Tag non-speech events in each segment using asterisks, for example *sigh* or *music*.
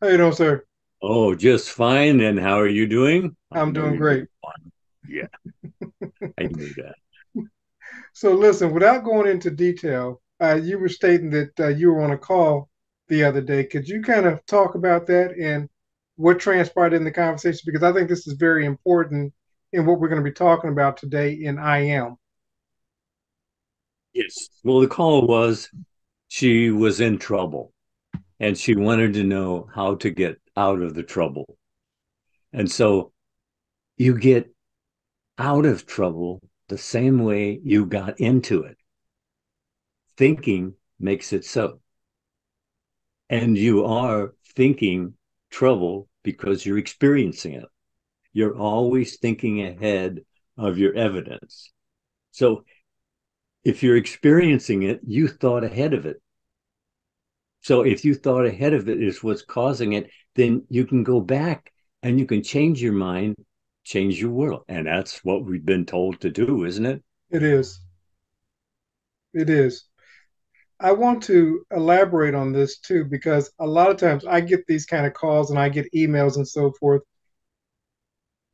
How you doing, sir? Oh, just fine. And how are you doing? I'm doing great. Yeah, I knew that. *laughs* So, listen, without going into detail, uh, you were stating that uh, you were on a call the other day. Could you kind of talk about that and what transpired in the conversation? Because I think this is very important in what we're going to be talking about today in I Am. Yes. Well, the call was she was in trouble and she wanted to know how to get out of the trouble. And so you get out of trouble the same way you got into it. Thinking makes it so. And you are thinking trouble because you're experiencing it. You're always thinking ahead of your evidence. So if you're experiencing it, you thought ahead of it. So if you thought ahead of it is what's causing it, then you can go back and you can change your mind, change your world. And that's what we've been told to do, isn't it? It is. It is. I want to elaborate on this too, because a lot of times I get these kind of calls and I get emails and so forth.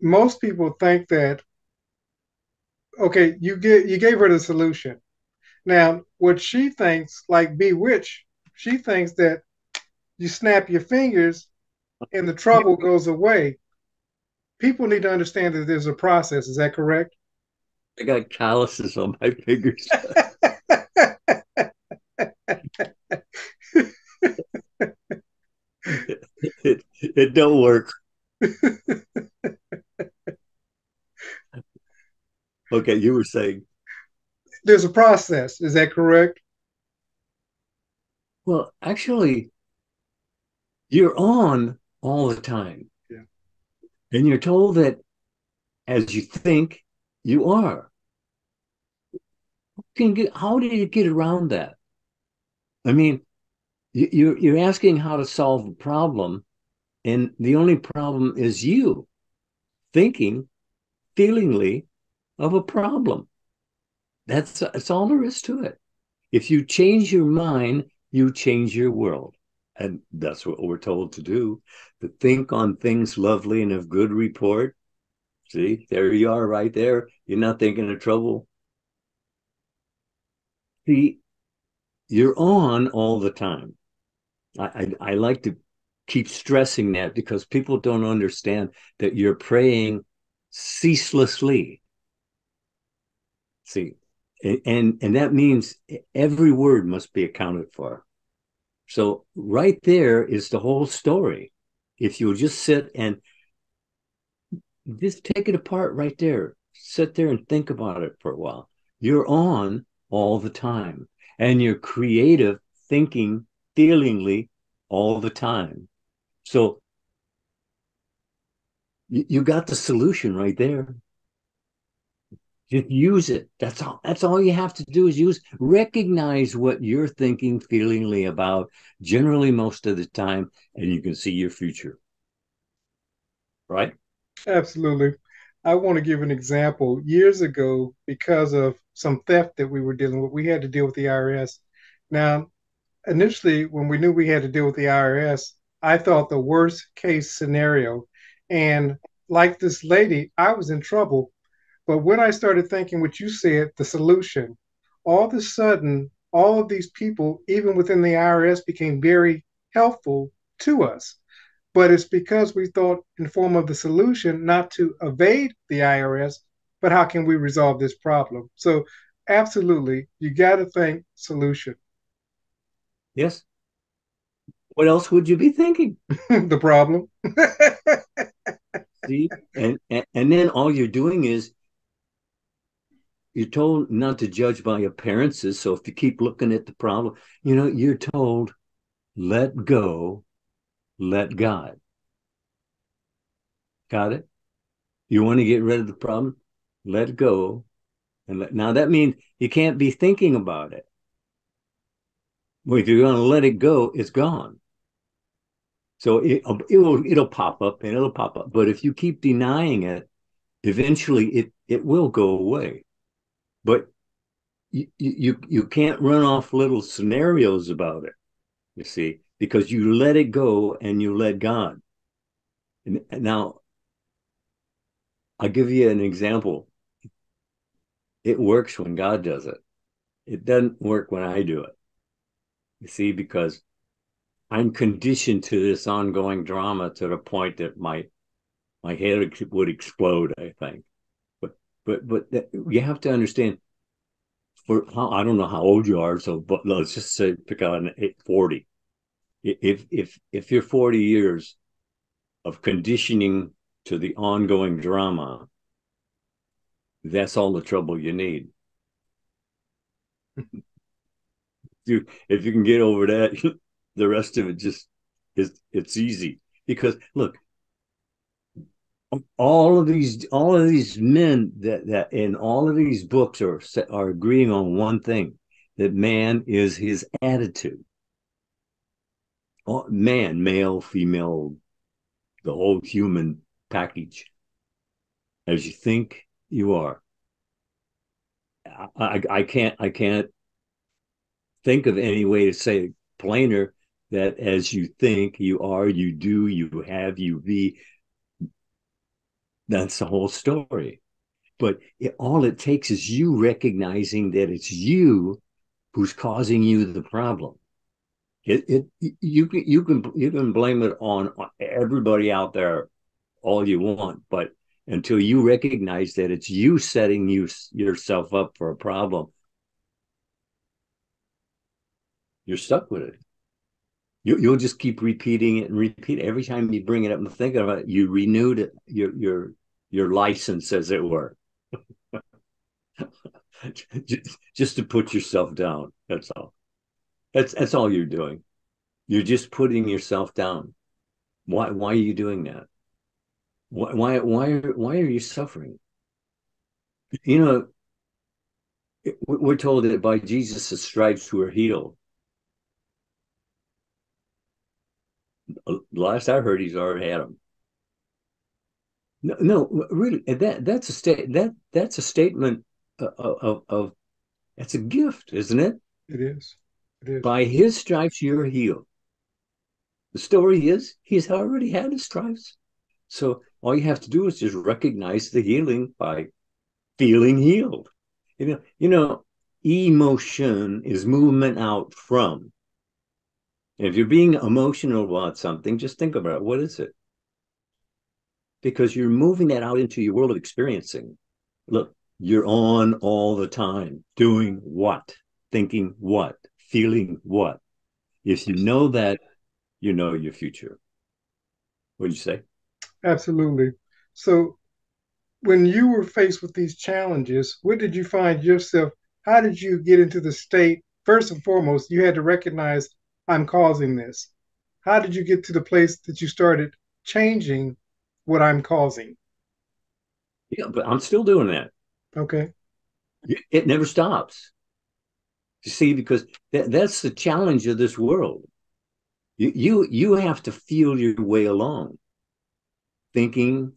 Most people think that, okay, you get you gave her the solution. Now, what she thinks, like Bewitch, she thinks that you snap your fingers and the trouble goes away. People need to understand that there's a process. Is that correct? I got calluses on my fingers. it, it don't work. *laughs* okay, you were saying there's a process. Is that correct? Well, actually, you're on all the time. Yeah. And you're told that as you think, you are. Can get, how do you get around that? I mean, you're you're asking how to solve a problem, and the only problem is you thinking feelingly of a problem. That's that's all there is to it. If you change your mind, you change your world. And that's what we're told to do. To think on things lovely and of good report. See, there you are right there. You're not thinking of trouble. See, you're on all the time. I, I, I like to keep stressing that because people don't understand that you're praying ceaselessly. See, and and that means every word must be accounted for. So right there is the whole story. If you'll just sit and just take it apart right there. Sit there and think about it for a while. You're on all the time and you're creative thinking feelingly all the time. So you, you got the solution right there just use it. That's all. That's all you have to do is use. Recognize what you're thinking, feelingly about. Generally, most of the time, and you can see your future. Right? Absolutely. I want to give an example. Years ago, because of some theft that we were dealing with, we had to deal with the IRS. Now, initially, when we knew we had to deal with the IRS, I thought the worst case scenario. And like this lady, I was in trouble but when I started thinking what you said, the solution, all of a sudden, all of these people, even within the IRS, became very helpful to us. But it's because we thought in form of the solution not to evade the IRS, but how can we resolve this problem? So absolutely, you got to think solution. Yes. What else would you be thinking? *laughs* *laughs* the problem. *laughs* See, and, and and then all you're doing is you're told not to judge by appearances. So if you keep looking at the problem, you know, you're told, let go, let God. Got it? You want to get rid of the problem? Let go. And let, now that means you can't be thinking about it. Well, if you're going to let it go, it's gone. So it, it will it'll pop up and it'll pop up. But if you keep denying it, eventually it it will go away but you, you you can't run off little scenarios about it you see because you let it go and you let God. And now, I'll give you an example. It works when God does it. It doesn't work when I do it. You see, because I'm conditioned to this ongoing drama to the point that my my head would explode. I think, but but that, you have to understand. For how I don't know how old you are, so but let's just say pick on forty. If if if you're forty years of conditioning to the ongoing drama, that's all the trouble you need. *laughs* you, if you can get over that, *laughs* the rest of it just is it's easy. Because look, Um, all of these all of these men that that in all of these books are are agreeing on one thing that man is his attitude. Man male female the whole human package. As you think you are. I, I, I can't i can't think of any way to say plainer that as you think you are you do you have you be that's the whole story but it, all it takes is you recognizing that it's you who's causing you the problem it, it you can you can you can blame it on everybody out there all you want, but until you recognize that it's you setting you yourself up for a problem, you're stuck with it. You, you'll just keep repeating it and repeat it. every time you bring it up and think about it. You renewed it, your your your license, as it were, *laughs* just, just to put yourself down. That's all. That's that's all you're doing. You're just putting yourself down. Why why are you doing that? Why why why why are you suffering? You know, we're told that by Jesus' stripes we're healed. Last I heard, he's already had them. No, no, really, that that's a state that that's a statement uh, of, of, of that's a gift, isn't it? It is. By his stripes you're healed. The story is he's already had his stripes. So all you have to do is just recognize the healing by feeling healed. You know, you know, emotion is movement out from. If you're being emotional about something, just think about it. What is it? Because you're moving that out into your world of experiencing. Look, you're on all the time, doing what? Thinking what? feeling what? If you know that, you know your future. What do you say? Absolutely. So, when you were faced with these challenges, what did you find yourself? How did you get into the state? First and foremost, you had to recognize I'm causing this. How did you get to the place that you started changing what I'm causing? Yeah, but I'm still doing that. Okay. It never stops. You see, because th- that's the challenge of this world. You, you you have to feel your way along. Thinking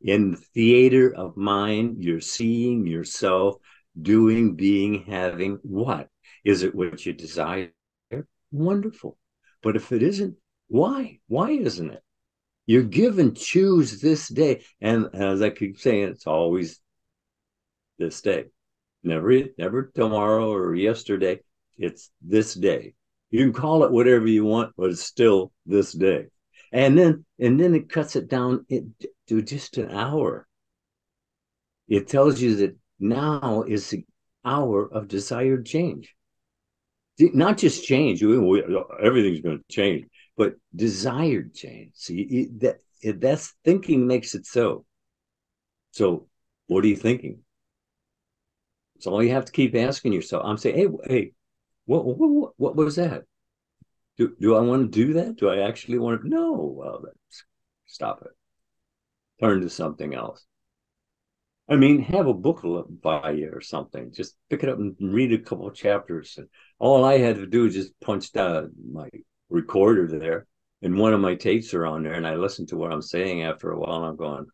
in the theater of mind, you're seeing yourself doing, being, having what? Is it what you desire? Wonderful. But if it isn't, why? Why isn't it? You're given choose this day. And as I keep saying, it's always this day never never tomorrow or yesterday it's this day you can call it whatever you want but it's still this day and then and then it cuts it down to just an hour it tells you that now is the hour of desired change not just change everything's going to change but desired change see that that's thinking makes it so so what are you thinking It's all you have to keep asking yourself. I'm saying, hey, hey, what, what, what was that? Do, do I want to do that? Do I actually want to? No. Well, stop it. Turn to something else. I mean, have a book by you or something. Just pick it up and read a couple chapters. And all I had to do was just punch down my recorder there, and one of my tapes are on there, and I listen to what I'm saying after a while, and I'm going,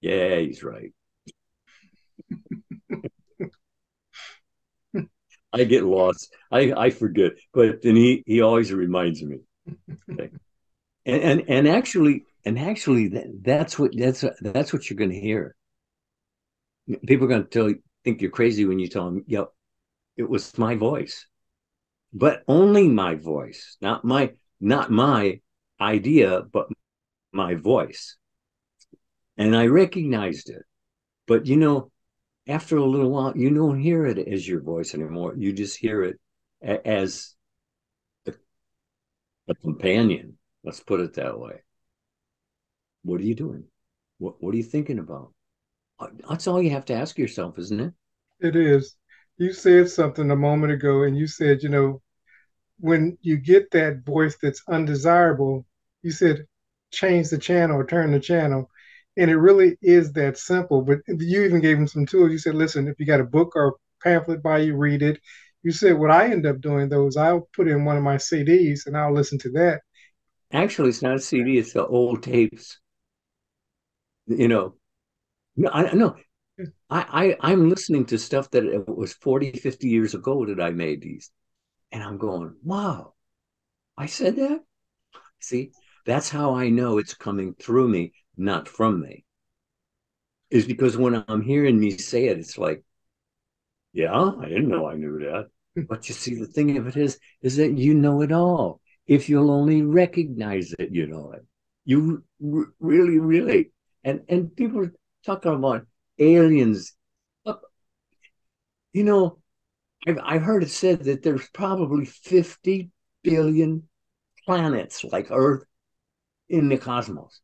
"Yeah, he's right." I get lost. I, I forget, but then he, he always reminds me. and and, and actually and actually that, that's what that's that's what you're going to hear people are going to tell you think you're crazy when you tell them yep it was my voice. But only my voice not my not my idea but my voice. And i recognized it. But you know after a little while you don't hear it as your voice anymore. You just hear it as a, a companion let's put it that way. What are you doing? What, what are you thinking about that's all you have to ask yourself isn't it? It is. You said something a moment ago and you said you know when you get that voice that's undesirable you said change the channel or turn the channel. And it really is that simple. But you even gave them some tools. You said listen if you got a book or a pamphlet by you read it. You said what i end up doing though is i'll put in one of my cds and i'll listen to that. Actually it's not a cd it's the old tapes. You know no i know hmm. I, I i'm listening to stuff that it was 40 50 years ago that i made these. And i'm going wow. I said that? See that's how i know it's coming through me not from me. Is because when i'm hearing me say it it's like yeah i didn't know i knew that. Hmm. But you see the thing of it is is that you know it all. If you'll only recognize it you know it. You r- really really. And and people talking about aliens. You know I've, I've heard it said that there's probably 50 billion planets like earth in the cosmos.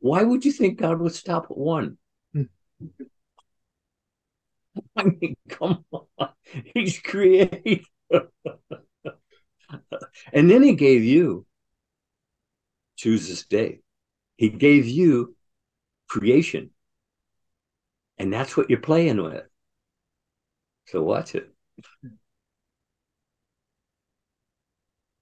Why would you think god would stop at one? Hmm. *laughs* i mean come on. *laughs* He's creative *laughs* and then he gave you choose this day he gave you creation. And that's what you're playing with. So watch it.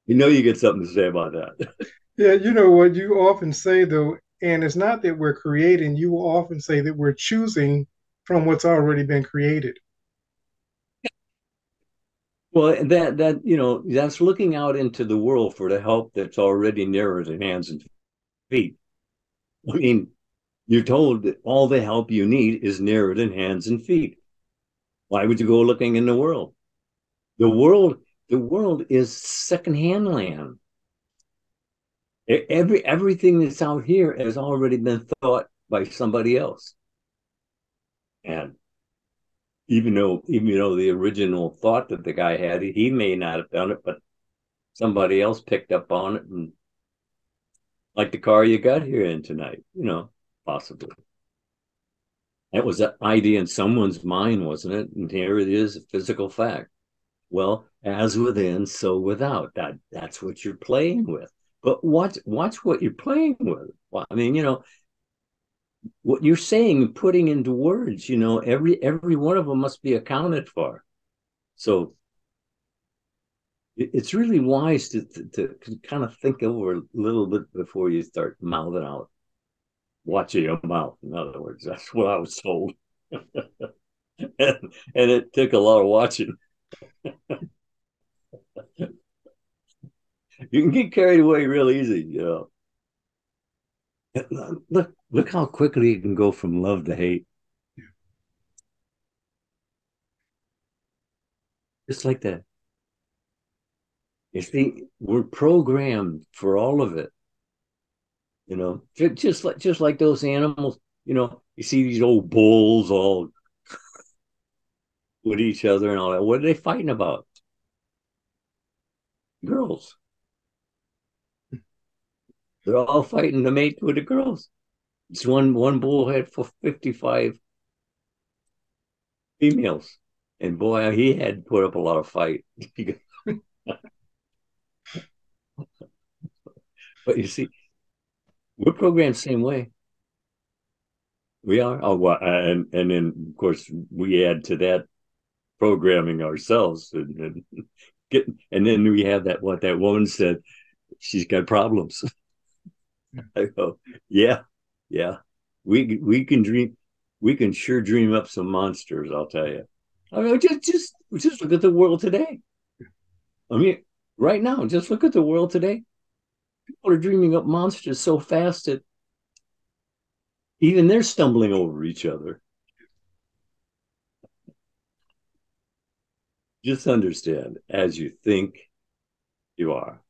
You know you get something to say about that. *laughs* yeah, you know what you often say though, and it's not that we're creating, you will often say that we're choosing from what's already been created. Well, that that you know, that's looking out into the world for the help that's already nearer than hands and feet. I mean, you're told that all the help you need is nearer than hands and feet. Why would you go looking in the world? The world, the world is secondhand land. Every everything that's out here has already been thought by somebody else. And even though even though the original thought that the guy had, he may not have done it, but somebody else picked up on it and like the car you got here in tonight, you know, possibly. That was an idea in someone's mind, wasn't it? And here it is, a physical fact. Well, as within, so without. That that's what you're playing with. But watch watch what you're playing with. I mean, you know, what you're saying, putting into words, you know, every every one of them must be accounted for. So it's really wise to, to, to kind of think over a little bit before you start mouthing out. Watching your mouth, in other words. *laughs* That's what I was told. *laughs* and, and it took a lot of watching. *laughs* you can get carried away real easy, you know. Look, look how quickly you can go from love to hate. Just like that. You see, we're programmed for all of it. You know, just like just like those animals. You know, you see these old bulls all with each other and all that. What are they fighting about? Girls. They're all fighting to mate with the girls. It's one one bull had for fifty five females, and boy, he had put up a lot of fight. *laughs* But you see, we're programmed the same way. We are. Oh, well, and and then of course we add to that programming ourselves, and, and *laughs* get, and then we have that what that woman said. She's got problems. *laughs* I go, yeah, yeah. We we can dream. We can sure dream up some monsters. I'll tell you. I mean, just just just look at the world today. I mean, Right now, just look at the world today. People are dreaming up monsters so fast that even they're stumbling over each other. Just understand as you think, you are.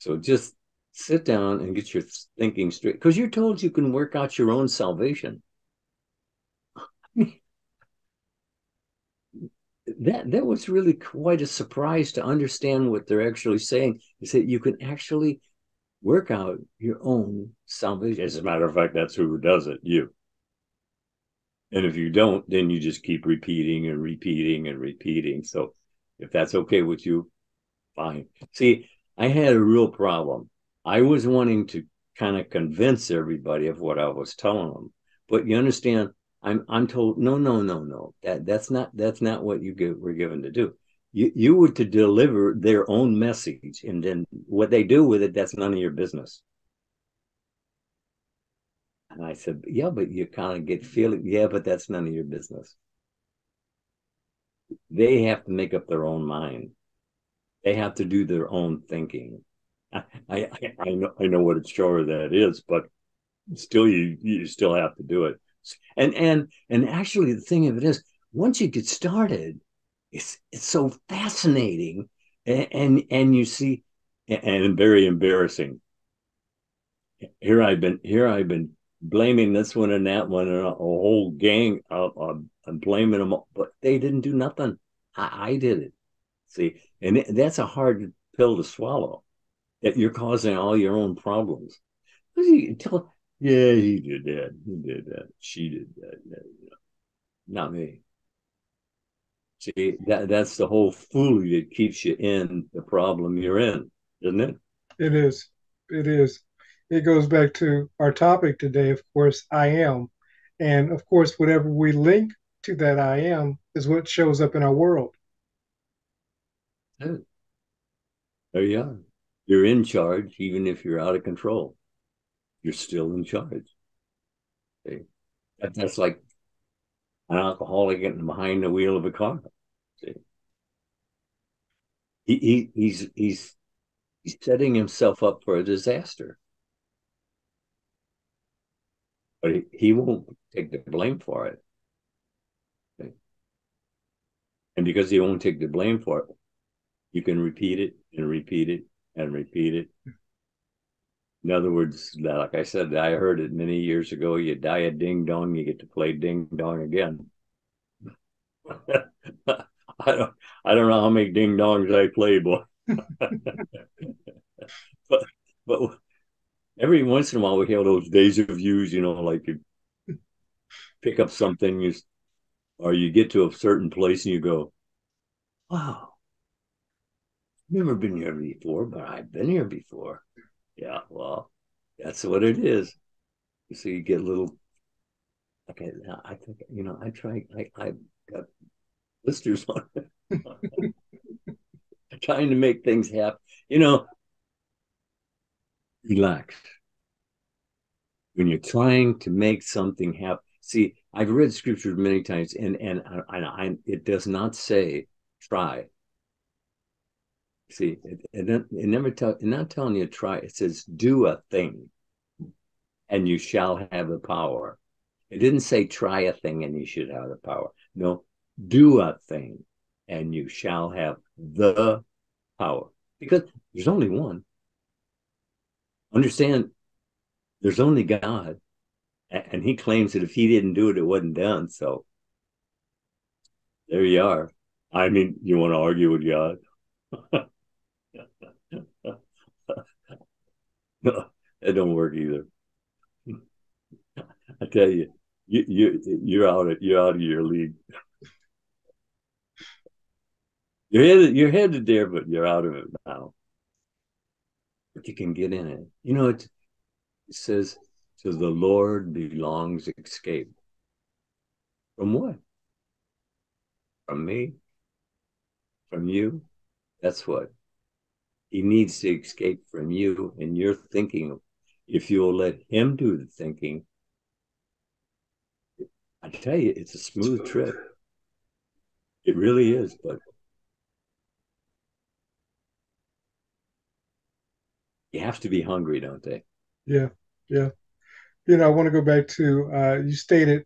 So just sit down and get your thinking straight because you're told you can work out your own salvation. That that was really quite a surprise to understand what they're actually saying is that you can actually work out your own salvation. As a matter of fact, that's who does it, you. And if you don't, then you just keep repeating and repeating and repeating. So if that's okay with you, fine. See, I had a real problem. I was wanting to kind of convince everybody of what I was telling them. But you understand, I'm I'm told no, no, no, no. That that's not that's not what you give, were given to do. You you were to deliver their own message, and then what they do with it, that's none of your business. And I said, yeah, but you kind of get feeling, yeah, but that's none of your business. They have to make up their own mind. They have to do their own thinking. I, I, I know I know what a chore that is, but still you you still have to do it. And and and actually the thing of it is once you get started, it's it's so fascinating and and, and you see and very embarrassing. Here I've been here I've been blaming this one and that one and a, a whole gang of, of, of blaming them, all, but they didn't do nothing. I, I did it. See, and that's a hard pill to swallow. That you're causing all your own problems. Tell, yeah, he did that. He did that. She did that. that Not me. See, that that's the whole foolery that keeps you in the problem you're in, isn't it? It is. It is. It goes back to our topic today, of course, I am. And of course, whatever we link to that I am is what shows up in our world. There you are. You're in charge, even if you're out of control. You're still in charge. That, that's like an alcoholic getting behind the wheel of a car. See? He, he he's he's he's setting himself up for a disaster. But he, he won't take the blame for it. Okay? And because he won't take the blame for it, you can repeat it and repeat it and repeat it. In other words, like I said, I heard it many years ago. You die a ding dong, you get to play ding dong again. *laughs* I don't, I don't know how many ding dongs I play, boy. *laughs* but, but every once in a while we have those déjà vus, you know, like you pick up something, you, or you get to a certain place and you go, "Wow, never been here before, but I've been here before. Yeah, well, that's what it is. So you get a little. Okay, I think you know. I try. I I got blisters on *laughs* trying to make things happen. You know, relax. When you're trying to make something happen, see, I've read scripture many times, and and I, I, it does not say try. See, it, it, it never tell, it's not telling you to try. It says do a thing, and you shall have the power. It didn't say try a thing and you should have the power. No, do a thing, and you shall have the power. Because there's only one. Understand, there's only God, and He claims that if He didn't do it, it wasn't done. So there you are. I mean, you want to argue with God? *laughs* no, it don't work either. I tell you, you you you're out of you're out of your league. You're headed you're headed there, but you're out of it now. But you can get in it. You know, it, it says, "To the Lord belongs escape." From what? From me? From you? That's what he needs to escape from you and your thinking. If you'll let him do the thinking, I tell you, it's a smooth trip. It really is, but you have to be hungry, don't they? Yeah, yeah. You know, I want to go back to uh, you stated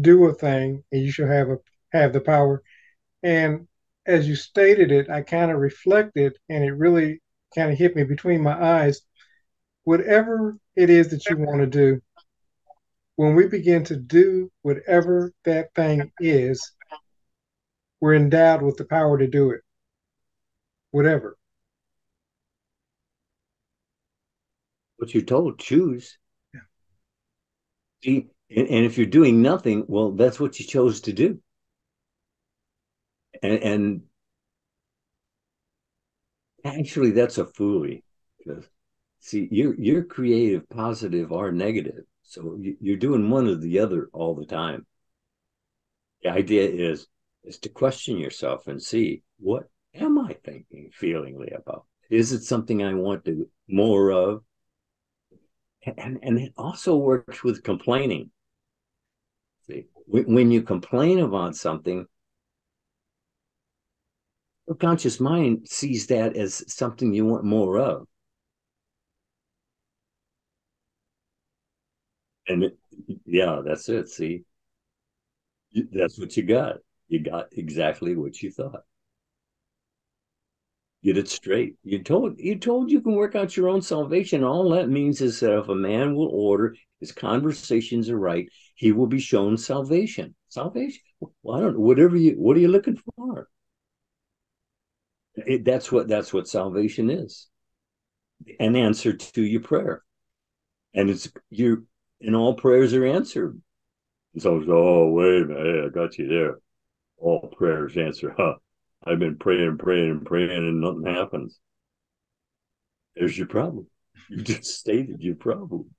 do a thing and you should have a have the power. And as you stated it, I kind of reflected and it really kind of hit me between my eyes. Whatever it is that you want to do, when we begin to do whatever that thing is, we're endowed with the power to do it. Whatever. What you're told, choose. Yeah. See, and, and, if you're doing nothing, well, that's what you chose to do. And, and actually, that's a foolie. Because see, you're you're creative, positive, or negative. So you're doing one or the other all the time. The idea is is to question yourself and see what am I thinking feelingly about? Is it something I want to more of? And and it also works with complaining. See, when you complain about something, the conscious mind sees that as something you want more of. And it, yeah, that's it. See, that's what you got. You got exactly what you thought. Get it straight. You told you told you can work out your own salvation. All that means is that if a man will order his conversations are right, he will be shown salvation. Salvation. Well, I don't know. Whatever you. What are you looking for? It, that's what that's what salvation is. An answer to your prayer, and it's you and all prayers are answered. And So, oh, wait a minute, hey, I got you there. All prayers answered. Huh. I've been praying and praying and praying and nothing happens. There's your problem. *laughs* You just stated your problem.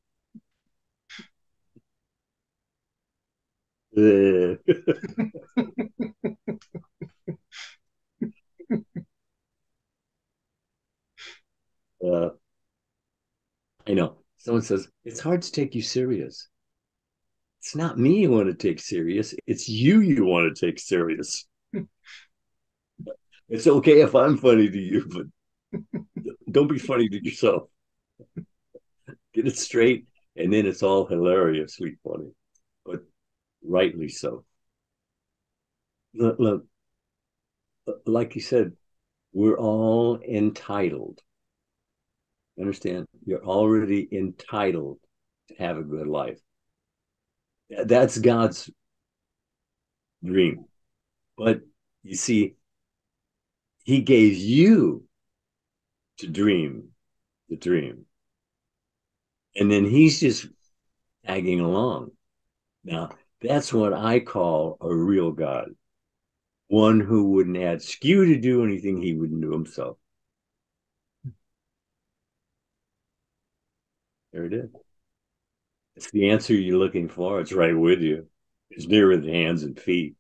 *laughs* *laughs* uh, I know. Someone says, it's hard to take you serious. It's not me you want to take serious. It's you you want to take serious. *laughs* it's okay if I'm funny to you, but *laughs* don't be funny to yourself. *laughs* Get it straight, and then it's all hilariously funny, but rightly so. Look, look like you said, we're all entitled Understand? You're already entitled to have a good life. That's God's dream. But you see, He gave you to dream the dream. And then He's just tagging along. Now, that's what I call a real God. One who wouldn't ask you to do anything he wouldn't do himself. There it is. It's the answer you're looking for. It's right with you. It's near the hands and feet.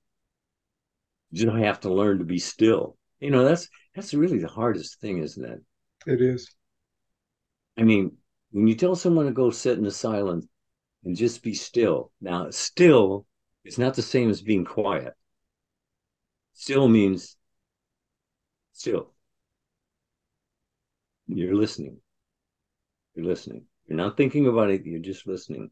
You don't have to learn to be still. You know, that's that's really the hardest thing, isn't it? It is. I mean, when you tell someone to go sit in the silence and just be still. Now, still is not the same as being quiet. Still means still. You're listening. You're listening. You're not thinking about it, you're just listening.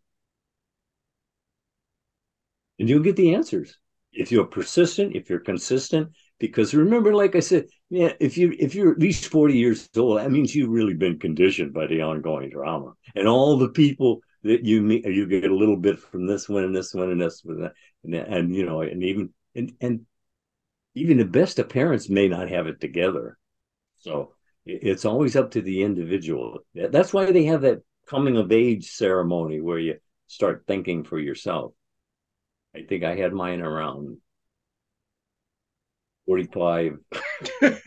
And you'll get the answers. If you're persistent, if you're consistent, because remember, like I said, yeah, if you if you're at least 40 years old, that means you've really been conditioned by the ongoing drama. And all the people that you meet, you get a little bit from this one and this one and this one, and, and you know, and even and and even the best of parents may not have it together. So it's always up to the individual. That's why they have that coming of age ceremony where you start thinking for yourself. I think I had mine around 45. *laughs* yeah,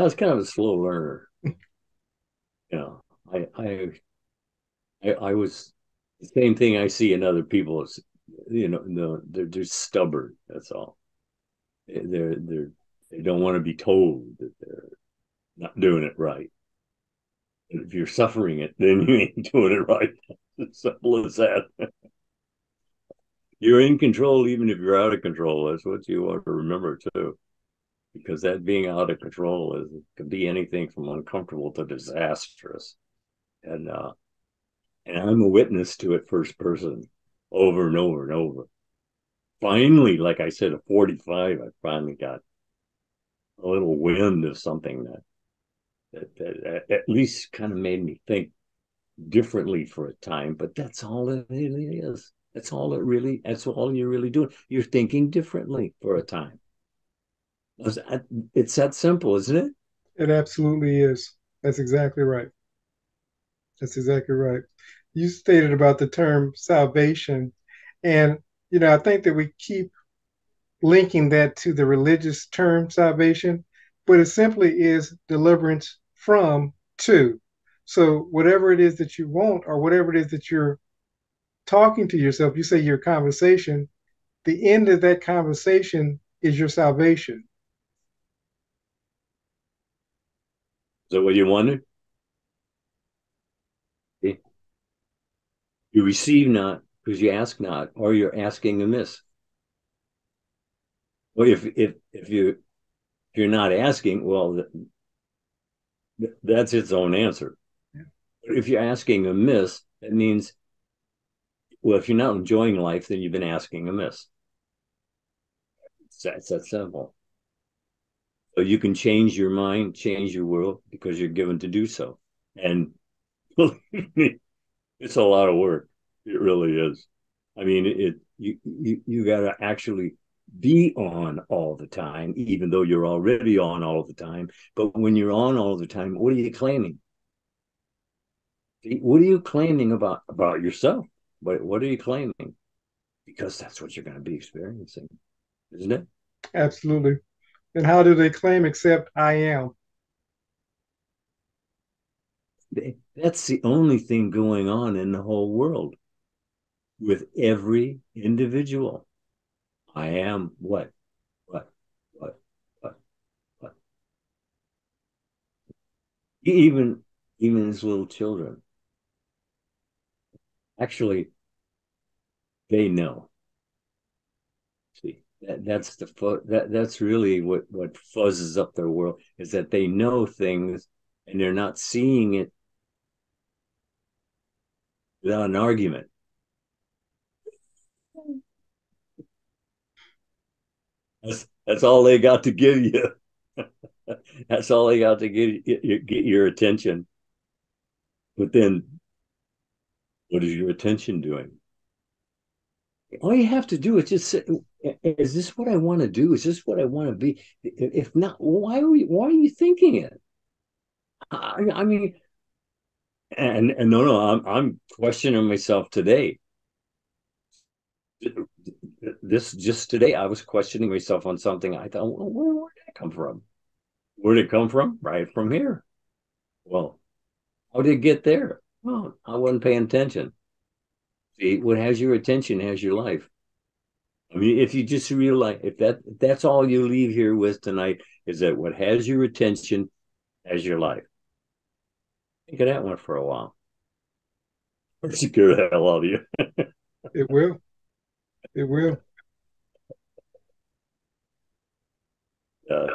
I was kind of a slow learner. You know, I, I, I, I was the same thing I see in other people. Is, you know, no, they're just stubborn. That's all. They're they're they don't want to be told that they're not doing it right. And if you're suffering it, then you ain't *laughs* doing it right. As simple as that. you're in control even if you're out of control. That's what you want to remember too. because that being out of control is could be anything from uncomfortable to disastrous. And uh and I'm a witness to it first person over and over and over. Finally, like I said, at 45, I finally got a little wind of something that that, that at least kind of made me think differently for a time. But that's all it really is. That's all it really. That's all you're really doing. You're thinking differently for a time. It's that simple, isn't it? It absolutely is. That's exactly right. That's exactly right. You stated about the term salvation, and you know I think that we keep linking that to the religious term salvation, but it simply is deliverance from to. So whatever it is that you want, or whatever it is that you're talking to yourself, you say your conversation. The end of that conversation is your salvation. Is that what you wanted? You receive not because you ask not, or you're asking amiss. Well, if if if you if you're not asking, well, that's its own answer. Yeah. If you're asking amiss, that means, well, if you're not enjoying life, then you've been asking amiss. It's that, it's that simple. So you can change your mind, change your world because you're given to do so. And *laughs* believe me, it's a lot of work. It really is. I mean, it you you, you got to actually be on all the time, even though you're already on all the time. But when you're on all the time, what are you claiming? What are you claiming about about yourself? What what are you claiming? Because that's what you're going to be experiencing, isn't it? Absolutely. And how do they claim except I am? That's the only thing going on in the whole world with every individual. I am what? What? What? What? What? Even even as little children. Actually, they know. See, that, that's the that that's really what what fuzzes up their world is that they know things and they're not seeing it without an argument. That's that's all they got to give you. *laughs* that's all they got to get get your attention. But then, what is your attention doing? All you have to do is just say, "Is this what I want to do? Is this what I want to be? If not, why are you why are you thinking it?" I, I mean, and and no, no, I'm I'm questioning myself today this just today, I was questioning myself on something. I thought, well, where, where did it come from? Where did it come from? Right from here. Well, how did it get there? Well, I wasn't paying attention. See, what has your attention has your life. I mean, if you just realize if that if that's all you leave here with tonight is that what has your attention has your life. Think of that one for a while. *laughs* Or scare the hell out of you. *laughs* it will. It will. Uh,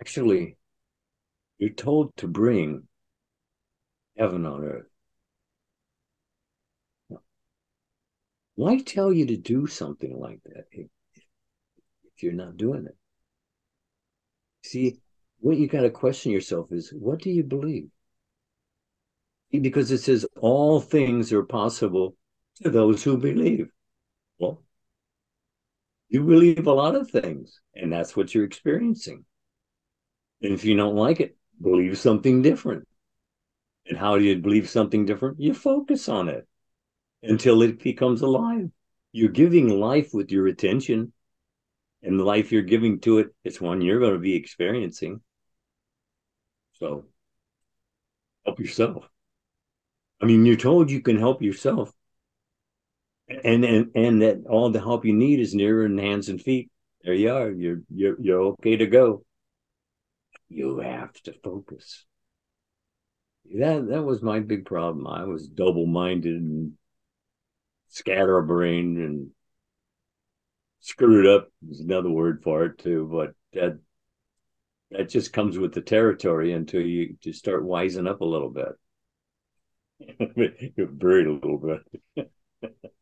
actually, you're told to bring heaven on earth. Why tell you to do something like that if, if you're not doing it? See, what you got to question yourself is what do you believe? Because it says all things are possible to those who believe. You believe a lot of things, and that's what you're experiencing. And if you don't like it, believe something different. And how do you believe something different? You focus on it until it becomes alive. You're giving life with your attention, and the life you're giving to it is one you're going to be experiencing. So help yourself. I mean, you're told you can help yourself and and and that all the help you need is near in hands and feet. There you are. You're you're you're okay to go. You have to focus. That that was my big problem. I was double minded and scatterbrained and screwed up is another word for it too, but that that just comes with the territory until you just start wising up a little bit. *laughs* very little bit. *laughs*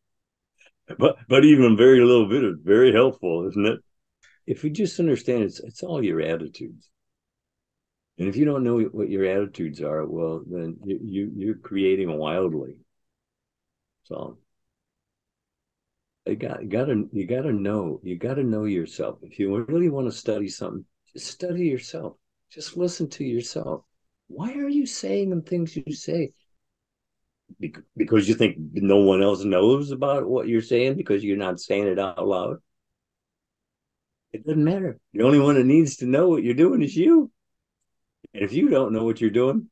but but even very little bit is very helpful, isn't it? If you just understand it's it's all your attitudes. And if you don't know what your attitudes are, well, then you, you you're creating wildly. So you got you gotta you gotta know you gotta know yourself. If you really want to study something, just study yourself. Just listen to yourself. Why are you saying the things you say? Because you think no one else knows about what you're saying because you're not saying it out loud. It doesn't matter. The only one that needs to know what you're doing is you. And if you don't know what you're doing,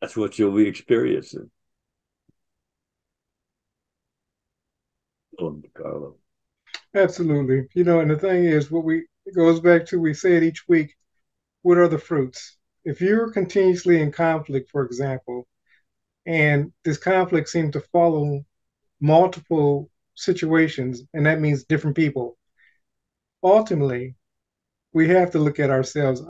that's what you'll be experiencing. Carlo. Absolutely. You know, and the thing is, what we it goes back to we say it each week. What are the fruits? If you're continuously in conflict, for example, and this conflict seems to follow multiple situations, and that means different people, ultimately, we have to look at ourselves.